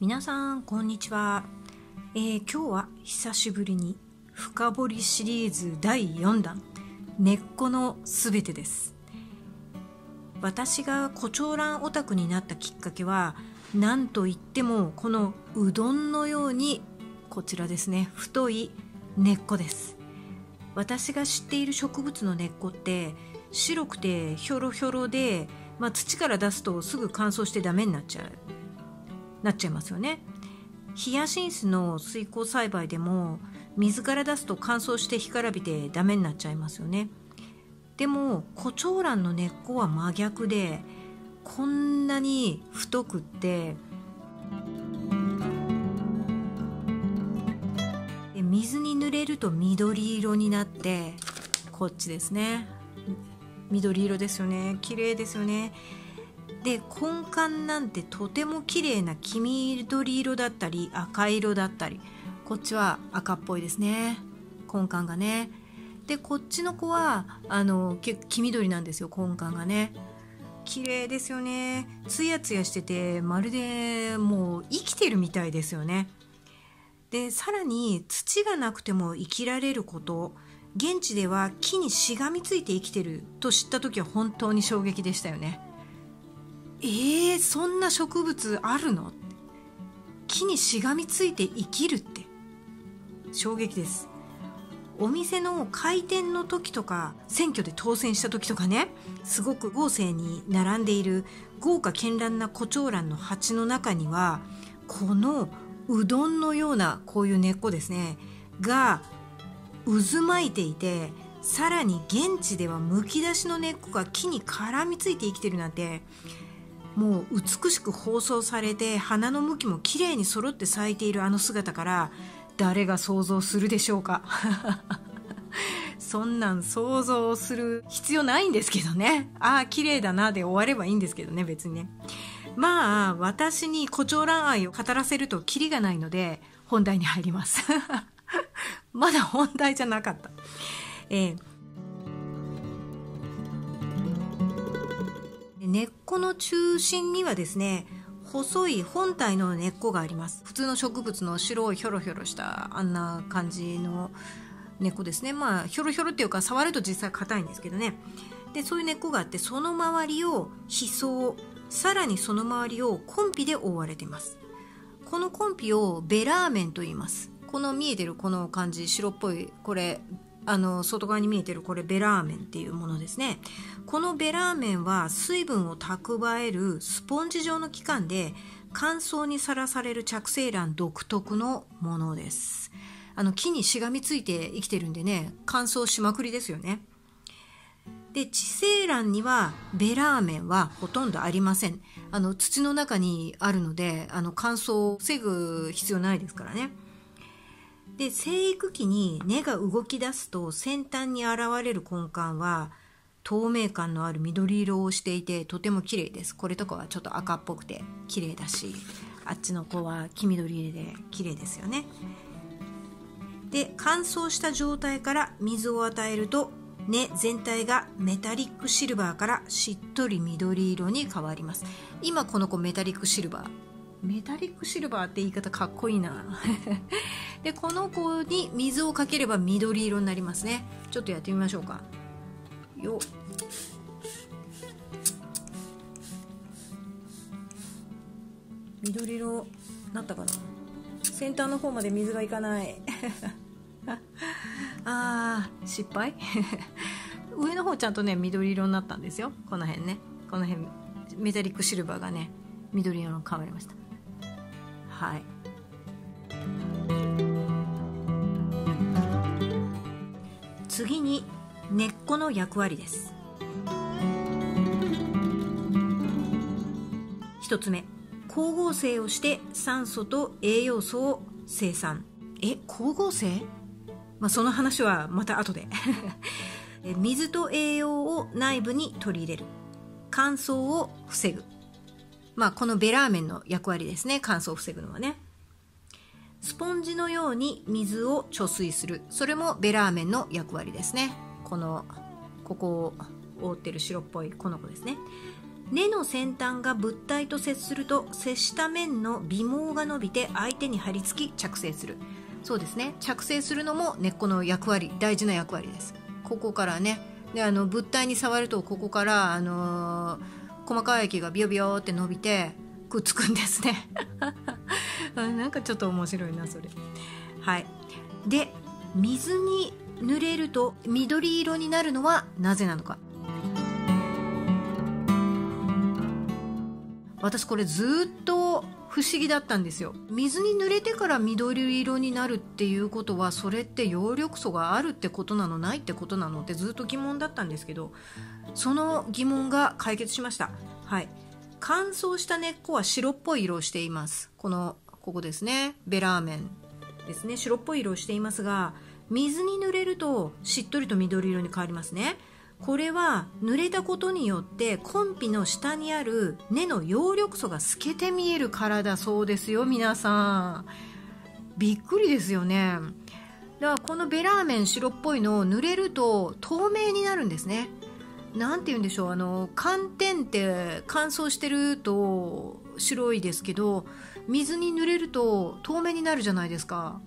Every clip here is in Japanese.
皆さんこんにちは、えー、今日は久しぶりに深掘りシリーズ第4弾根っこのすべてです。私が胡蝶蘭オタクになったきっかけは何と言ってもこのうどんのようにこちらですね。太い根っこです。私が知っている植物の根っこって白くてひょろひょろで、まあ、土から出すとすぐ乾燥してダメになっちゃう。なっちゃいますよね。ヒヤシンスの水耕栽培でも水から出すと乾燥して干からびてダメになっちゃいますよね。でもコチョウランの根っこは真逆でこんなに太くって水に濡れると緑色になってこっちですね。緑色ですよね。綺麗ですよね。で根幹なんてとても綺麗な黄緑色だったり赤色だったり。こっちは赤っぽいですね。根幹がね。でこっちの子はあの黄緑なんですよ根幹がね。綺麗ですよね。ツヤツヤしててまるでもう生きてるみたいですよね。でさらに土がなくても生きられること。現地では木にしがみついて生きてると知った時は本当に衝撃でしたよね。えー、そんな植物あるの？木にしがみついて生きるって。衝撃です。お店の開店の時とか選挙で当選した時とかねすごく豪勢に並んでいる豪華絢爛な胡蝶蘭の鉢の中にはこのうどんのようなこういう根っこですねが渦巻いていてさらに現地ではむき出しの根っこが木に絡みついて生きてるなんてもう美しく包装されて花の向きも綺麗に揃って咲いているあの姿から誰が想像するでしょうか？そんなん想像する必要ないんですけどね。ああ綺麗だなで終わればいいんですけどね別にね。まあ私に胡蝶蘭愛を語らせるとキリがないので本題に入ります。まだ本題じゃなかった。えー根っこの中心にはですね細い本体の根っこがあります。普通の植物の白いひょろひょろしたあんな感じの根っこですね。まあひょろひょろっていうか触ると実際硬いんですけどね。でそういう根っこがあってその周りを皮層さらにその周りをコンピで覆われています。このコンピをベラーメンと言います。この見えてるこの感じ白っぽいこれあの外側に見えてるこれベラーメンっていうものですね。このベラーメンは水分を蓄えるスポンジ状の器官で乾燥にさらされる着生卵独特のものです。あの木にしがみついて生きてるんでね乾燥しまくりですよね。で地生卵にはベラーメンはほとんどありません。あの土の中にあるのであの乾燥を防ぐ必要ないですからね。で生育期に根が動き出すと先端に現れる根幹は透明感のある緑色をしていてとても綺麗です。これとかはちょっと赤っぽくて綺麗だしあっちの子は黄緑色で綺麗ですよね。で乾燥した状態から水を与えると根全体がメタリックシルバーからしっとり緑色に変わります。今この子メタリックシルバーメタリックシルバーって言い方かっこいいな。でこの子に水をかければ緑色になりますね。ちょっとやってみましょうか。よ緑色なったかな。先端の方まで水がいかない。あー失敗。上の方ちゃんとね緑色になったんですよ。この辺ね。この辺メタリックシルバーがね緑色の変わりました。はい。次に根っこの役割です。一つ目光合成をして酸素と栄養素を生産。え光合成？まあ、その話はまた後で。水と栄養を内部に取り入れる。乾燥を防ぐまあこのベラーメンの役割ですね。乾燥を防ぐのはね。スポンジのように水を貯水する。それもベラーメンの役割ですね。このここを覆ってる白っぽいこの子ですね。根の先端が物体と接すると接した面の尾毛が伸びて相手に張り付き着生する。そうですね。着生するのも根っこの役割大事な役割です。ここからね。であの物体に触るとここからあのー、細かい液がビヨビヨって伸びてくっつくんですね。なんかちょっと面白いなそれ。はい。で水に濡れると緑色になるのはなぜなのか。私これずっと不思議だったんですよ。水に濡れてから緑色になるっていうことはそれって葉緑素があるってことなのないってことなのってずっと疑問だったんですけどその疑問が解決しました。はい。乾燥した根っこは白っぽい色をしています。このここですね。ベラーメンですね。白っぽい色をしていますが水に濡れるとしっとりと緑色に変わりますね。これは濡れたことによって根皮の下にある根の葉緑素が透けて見えるからだそうですよ皆さん。びっくりですよね。だからこのベラーメン白っぽいのを濡れると透明になるんですね。何て言うんでしょうあの寒天って乾燥してると白いですけど水に濡れると透明になるじゃないですか。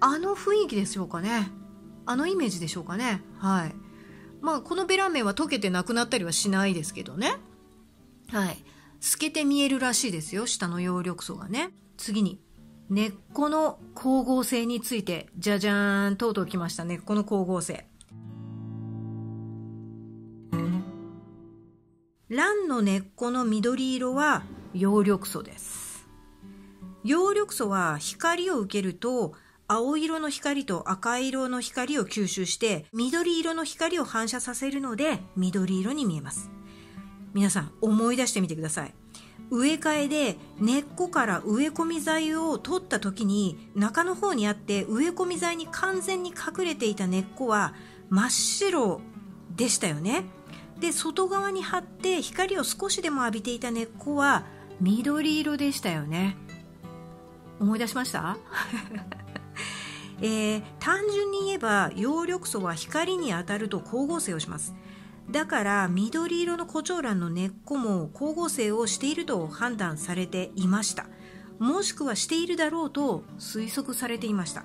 あの雰囲気でしょうかね。あのイメージでしょうかね。はい。まあこのベラメンは溶けてなくなったりはしないですけどね。はい。透けて見えるらしいですよ下の葉緑素がね。次に根っこの光合成についてじゃじゃーんとうとう来ました。根っこの光合成。卵の根っこの緑色は葉緑素です。葉緑素は光を受けると青色の光と赤色の光を吸収して緑色の光を反射させるので緑色に見えます。皆さん思い出してみてください。植え替えで根っこから植え込み剤を取った時に中の方にあって植え込み剤に完全に隠れていた根っこは真っ白でしたよね。で外側に張って光を少しでも浴びていた根っこは緑色でしたよね。思い出しました？えー、単純に言えば葉緑素は光に当たると光合成をします。だから緑色のコチョウランの根っこも光合成をしていると判断されていました。もしくはしているだろうと推測されていました。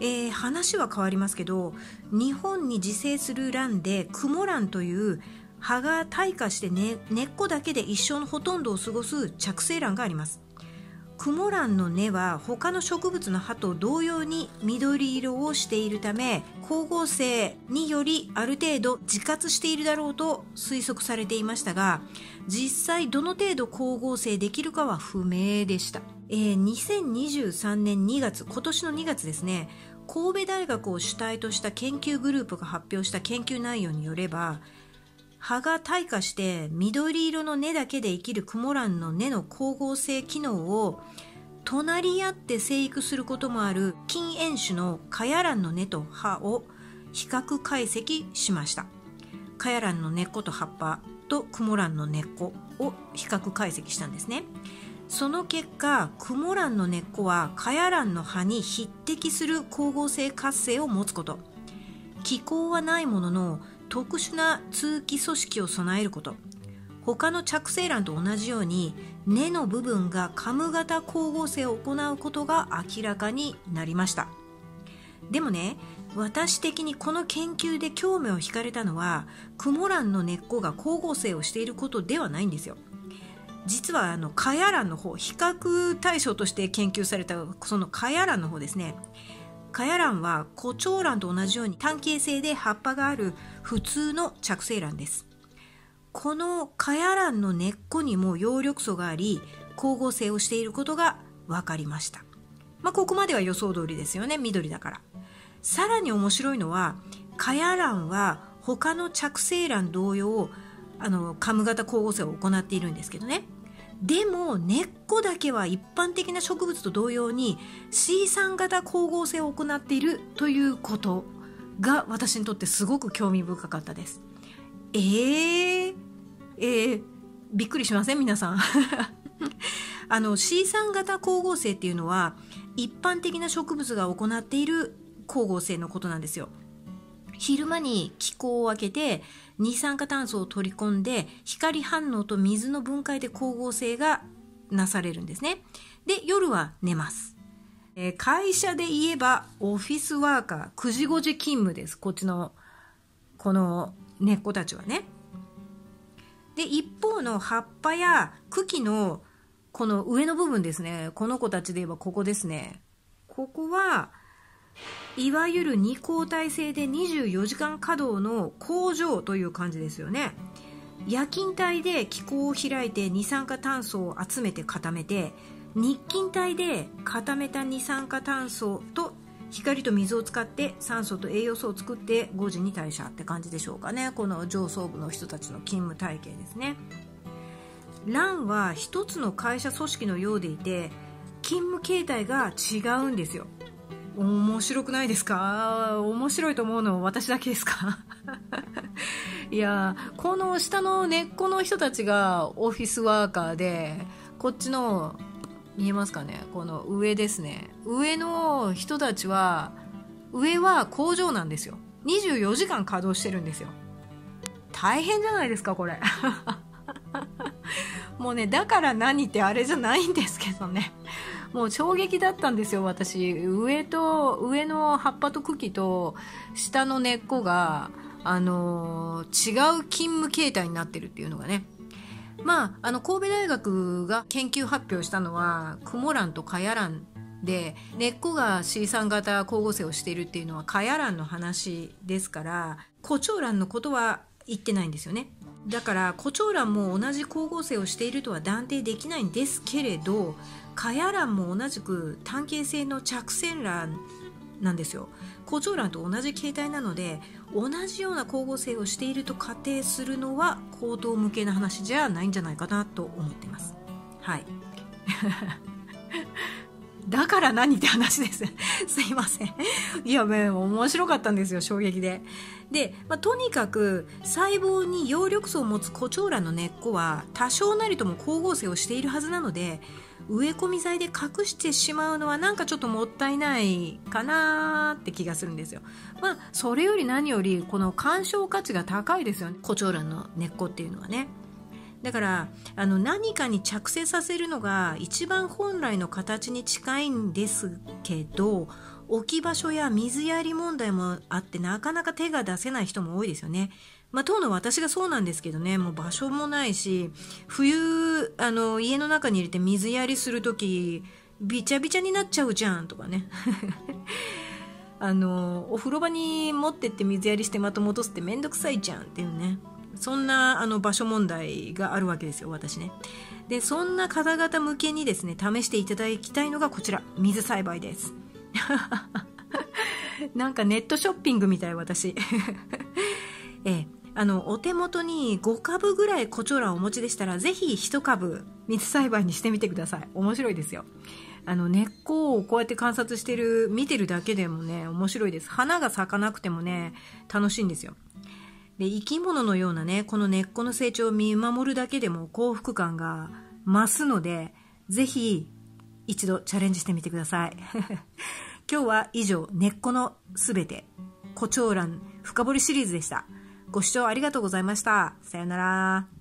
えー、話は変わりますけど日本に自生する蘭でクモランという葉が退化して、ね、根っこだけで一生のほとんどを過ごす着生蘭があります。クモランの根は他の植物の葉と同様に緑色をしているため光合成によりある程度自活しているだろうと推測されていましたが実際どの程度光合成できるかは不明でした、えー、2023年2月今年の2月ですね。神戸大学を主体とした研究グループが発表した研究内容によれば葉が退化して緑色の根だけで生きるクモランの根の光合成機能を隣り合って生育することもある近縁種のカヤランの根と葉を比較解析しました。カヤランの根っこと葉っぱとクモランの根っこを比較解析したんですね。その結果クモランの根っこはカヤランの葉に匹敵する光合成活性を持つこと。気候はないものの特殊な通気組織を備えること。他の着生卵と同じように根の部分がカム型光合成を行うことが明らかになりました。でもね私的にこの研究で興味を惹かれたのはクモランの根っこが光合成をしていることではないんですよ。実はあのカヤランの方比較対象として研究されたそのカヤランの方ですね。カヤランはコチョウランと同じように単形性で葉っぱがある普通の着生卵です。このカヤランの根っこにも葉緑素があり光合成をしていることが分かりました。まあ、ここまでは予想通りですよね。緑だから。さらに面白いのはカヤランは他の着生卵同様あのカム型光合成を行っているんですけどね。でも根っこだけは一般的な植物と同様に C3 型光合成を行っているということが私にとってすごく興味深かったです。えー、えー、びっくりしません？皆さん。あの C3 型光合成っていうのは一般的な植物が行っている光合成のことなんですよ。昼間に気候を分けて二酸化炭素を取り込んで光反応と水の分解で光合成がなされるんですね。で夜は寝ます。え会社で言えばオフィスワーカー9時5時勤務です。こっちのこの根っこたちはね。で一方の葉っぱや茎のこの上の部分ですね。この子たちで言えばここですね。ここはいわゆる二交代制で24時間稼働の工場という感じですよね。夜勤帯で気候を開いて二酸化炭素を集めて固めて日勤帯で固めた二酸化炭素と光と水を使って酸素と栄養素を作って5時に代謝って感じでしょうかね。この上層部の人たちの勤務体系ですね。蘭は一つの会社組織のようでいて勤務形態が違うんですよ。面白くないですか？面白いと思うのは私だけですか？いやこの下の根っこの人たちがオフィスワーカーでこっちの見えますかね？この上ですね。上の人たちは上は工場なんですよ。24時間稼働してるんですよ。大変じゃないですかこれ。もうねだから何ってあれじゃないんですけどね。もう衝撃だったんですよ私。上と上の葉っぱと茎と下の根っこがあの、違う勤務形態になってるっていうのがね。まあ、あの神戸大学が研究発表したのはクモランとカヤランで根っこが C 酸型光合成をしているっていうのはカヤランの話ですからコチョウランのことは言ってないんですよね。だからコチョウランも同じ光合成をしているとは断定できないんですけれどカヤランも同じく単形性の着線卵なんですよ。コチョウランと同じ形態なので同じような光合成をしていると仮定するのは口頭向けな話じゃないんじゃないかなと思ってます。はい。だから何って話です。すいません。いや面白かったんですよ衝撃で。で、まあ、とにかく細胞に葉緑素を持つコチョウランの根っこは多少なりとも光合成をしているはずなので植え込み剤で隠してしまうのはなんかちょっともったいないかなって気がするんですよ。まあ、それより何よりこの鑑賞価値が高いですよね。コチョウランの根っこっていうのはね。だからあの何かに着生させるのが一番本来の形に近いんですけど置き場所や水やり問題もあってなかなか手が出せない人も多いですよね。まあ、当の私がそうなんですけどね。もう場所もないし冬あの家の中に入れて水やりする時びちゃびちゃになっちゃうじゃんとかね。あのお風呂場に持ってって水やりしてまた戻すってめんどくさいじゃんっていうね。そんなあの場所問題があるわけですよ私ね。でそんな方々向けにですね試していただきたいのがこちら。水栽培です。なんかネットショッピングみたい私。ええ。あのお手元に5株ぐらいコチョラをお持ちでしたらぜひ1株水栽培にしてみてください。面白いですよ。あの根っこをこうやって観察してる見てるだけでもね面白いです。花が咲かなくてもね楽しいんですよ。で生き物のようなねこの根っこの成長を見守るだけでも幸福感が増すのでぜひ一度チャレンジしてみてください 今日は以上根っこのすべて胡蝶蘭深掘りシリーズでしたご視聴ありがとうございました。さよなら。